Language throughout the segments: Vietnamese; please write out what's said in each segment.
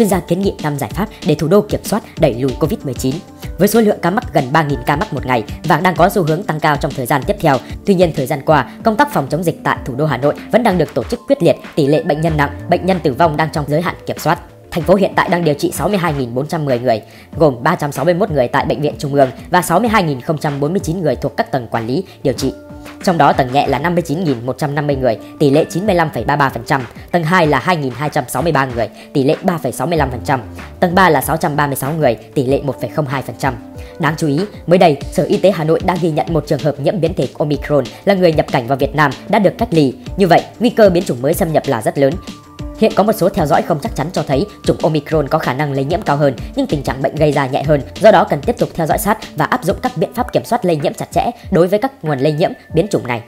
chuyên gia kiến nghị 5 giải pháp để thủ đô kiểm soát đẩy lùi Covid-19. Với số lượng ca mắc gần 3.000 ca mắc một ngày và đang có xu hướng tăng cao trong thời gian tiếp theo. Tuy nhiên, thời gian qua, công tác phòng chống dịch tại thủ đô Hà Nội vẫn đang được tổ chức quyết liệt, tỷ lệ bệnh nhân nặng, bệnh nhân tử vong đang trong giới hạn kiểm soát. Thành phố hiện tại đang điều trị 62.410 người, gồm 361 người tại bệnh viện trung ương và 62.049 người thuộc các tầng quản lý điều trị. Trong đó tầng nhẹ là 59.150 người, tỷ lệ 95,33%, tầng 2 là 2.263 người, tỷ lệ 3,65%, tầng 3 là 636 người, tỷ lệ 1,02%. Đáng chú ý, mới đây, Sở Y tế Hà Nội đã ghi nhận một trường hợp nhiễm biến thể Omicron là người nhập cảnh vào Việt Nam đã được cách ly. Như vậy, nguy cơ biến chủng mới xâm nhập là rất lớn. Hiện có một số theo dõi không chắc chắn cho thấy chủng Omicron có khả năng lây nhiễm cao hơn nhưng tình trạng bệnh gây ra nhẹ hơn. Do đó cần tiếp tục theo dõi sát và áp dụng các biện pháp kiểm soát lây nhiễm chặt chẽ đối với các nguồn lây nhiễm biến chủng này.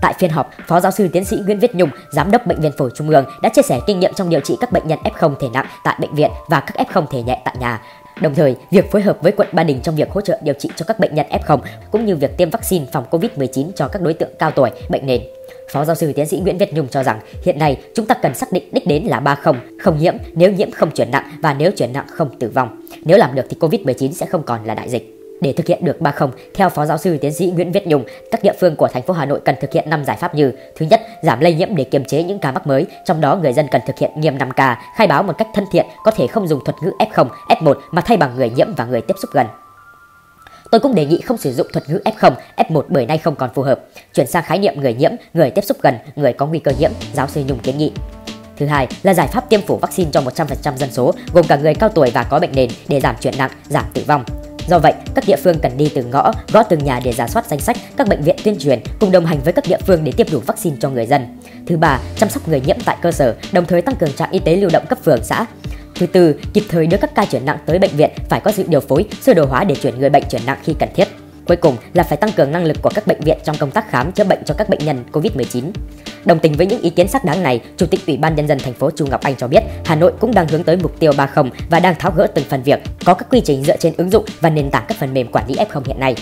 Tại phiên họp, Phó giáo sư tiến sĩ Nguyễn Viết Nhung, giám đốc bệnh viện phổi Trung ương đã chia sẻ kinh nghiệm trong điều trị các bệnh nhân F0 thể nặng tại bệnh viện và các F0 thể nhẹ tại nhà. Đồng thời, việc phối hợp với quận Ba Đình trong việc hỗ trợ điều trị cho các bệnh nhân F0 cũng như việc tiêm vaccine phòng COVID-19 cho các đối tượng cao tuổi, bệnh nền. Phó giáo sư tiến sĩ Nguyễn Việt Nhung cho rằng hiện nay chúng ta cần xác định đích đến là ba không, không nhiễm, nếu nhiễm không chuyển nặng và nếu chuyển nặng không tử vong. Nếu làm được thì Covid-19 sẽ không còn là đại dịch. Để thực hiện được ba không, theo Phó giáo sư tiến sĩ Nguyễn Viết Nhung, các địa phương của thành phố Hà Nội cần thực hiện 5 giải pháp như: thứ nhất, giảm lây nhiễm để kiềm chế những ca mắc mới, trong đó người dân cần thực hiện nghiêm 5K, khai báo một cách thân thiện, có thể không dùng thuật ngữ F0, F1 mà thay bằng người nhiễm và người tiếp xúc gần. Tôi cũng đề nghị không sử dụng thuật ngữ F0, F1 bởi nay không còn phù hợp, chuyển sang khái niệm người nhiễm, người tiếp xúc gần, người có nguy cơ nhiễm, giáo sư Nhung kiến nghị. Thứ hai là giải pháp tiêm phủ vaccine cho 100% dân số, gồm cả người cao tuổi và có bệnh nền để giảm chuyển nặng, giảm tử vong. Do vậy, các địa phương cần đi từng ngõ, gõ từng nhà để giả soát danh sách các bệnh viện tuyên truyền, cùng đồng hành với các địa phương để tiêm đủ vaccine cho người dân. Thứ ba, chăm sóc người nhiễm tại cơ sở, đồng thời tăng cường trạm y tế lưu động cấp phường xã. Thứ tư, kịp thời đưa các ca chuyển nặng tới bệnh viện phải có sự điều phối, sơ đồ hóa để chuyển người bệnh chuyển nặng khi cần thiết. Cuối cùng là phải tăng cường năng lực của các bệnh viện trong công tác khám chữa bệnh cho các bệnh nhân COVID-19. Đồng tình với những ý kiến xác đáng này, Chủ tịch Ủy ban nhân dân thành phố Chu Ngọc Anh cho biết, Hà Nội cũng đang hướng tới mục tiêu 30 và đang tháo gỡ từng phần việc, có các quy trình dựa trên ứng dụng và nền tảng các phần mềm quản lý F0 hiện nay.